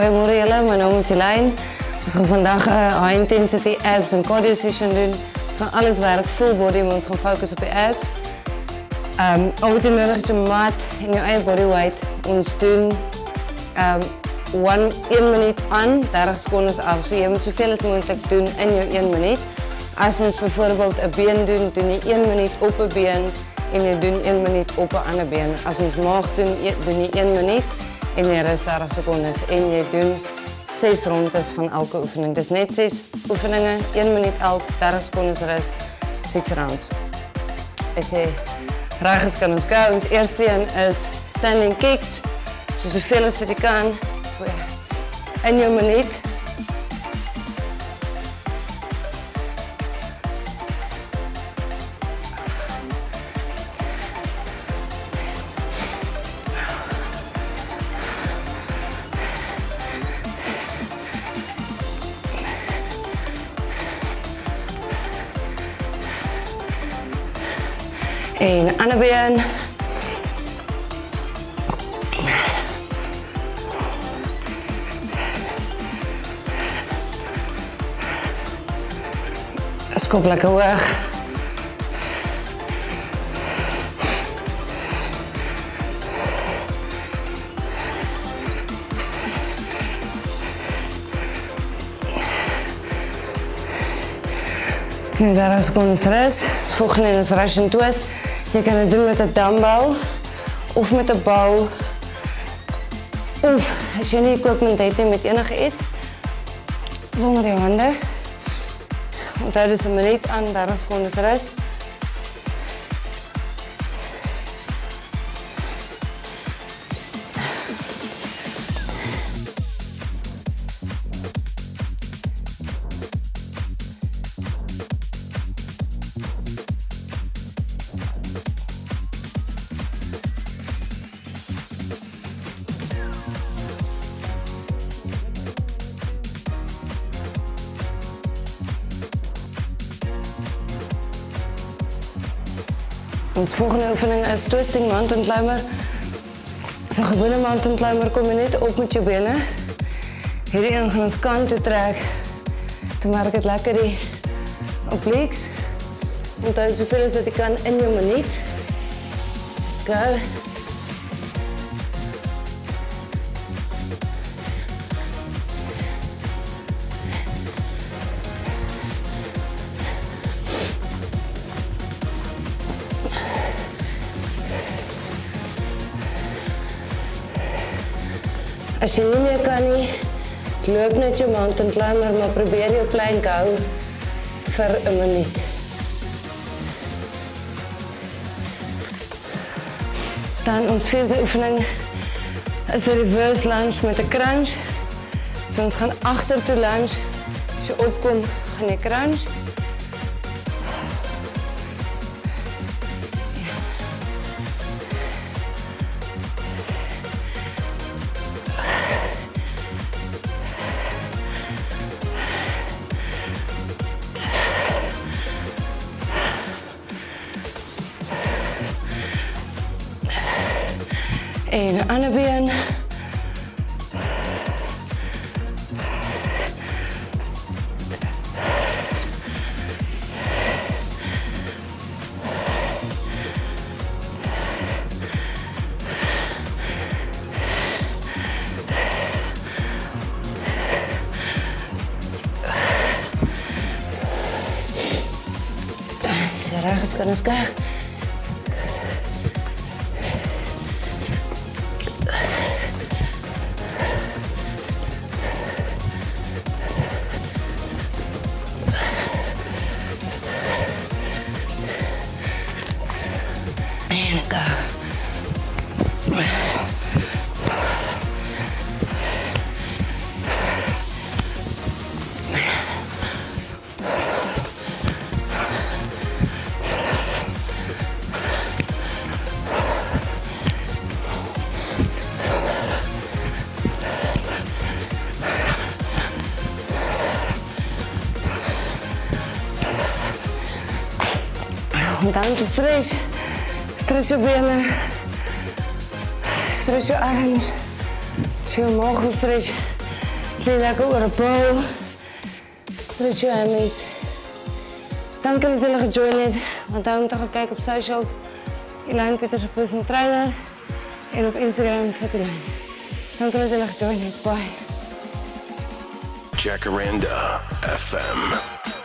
Goeiemôre julle, my naam is Elaine. Ons gaan vandag 'n uh, high intensity abs en cardio session doen. Ons gaan alles werk full body, maar ons gaan fokus op die abs. Ehm um, al wat jy nodig mat en jou eie body weight. Ons doen ehm um, 1 1 minuut aan, 30 sekondes af. So jy moet soveel as moontlik doen in jou 1 minuut. As ons byvoorbeeld 'n been doen, doen jy 1 minuut op 'n been en jy doen 1 minuut op 'n ander been. As ons maag doen, doen jy 1 minuut en jy rus 30 sekondes en jy doen 6 rondes van elke oefening. Dis net 6 oefeninge, 1 minuut elk, 30 sekondes rus, 6 rounds. As jy reg is kan ons gaan. Ons eerste een is standing kicks. So soveel as wat jy kan. In jou minuut. En ander been. Skop lekker hoog. Nu daar is gewoon stress. Volgende is. Je kan het doen met een dumbbell of met een bal. Of als je niet equipment hebt met enige iets, zonder je handen. Onthou dis 'n minuut aan, daar is gewoon dus rust. Ons volgende oefening is twisting mountain climber. So gewone mountain climber kom jy net op met bene. Hierdie een gaan ons kant toe trek. Maak dit lekker die obliques. Onthou soveel as wat jy kan in jou minuut. Let's go. As jy nie meer kan nie, loop net jou mountain climber, maar probeer jou plank hou vir 'n minuut. Dan ons vierde oefening is 'n reverse lunge met 'n crunch. So ons gaan agtertoe lunge. As jy opkom, gaan jy crunch. En een ander been. Reg is kan ons kyk. En go. En dan Stretch je benen. Stretch je. Als je omhoog Klee lekker oor 'n bal. Stretch your hammies. Dankie dat julle gejoin het. Onthou om te gaan kyk op socials. Elaine Peters op personal trainer en op Instagram vir Elaine. Dankie dat julle gejoin het. Bye. Jacaranda FM.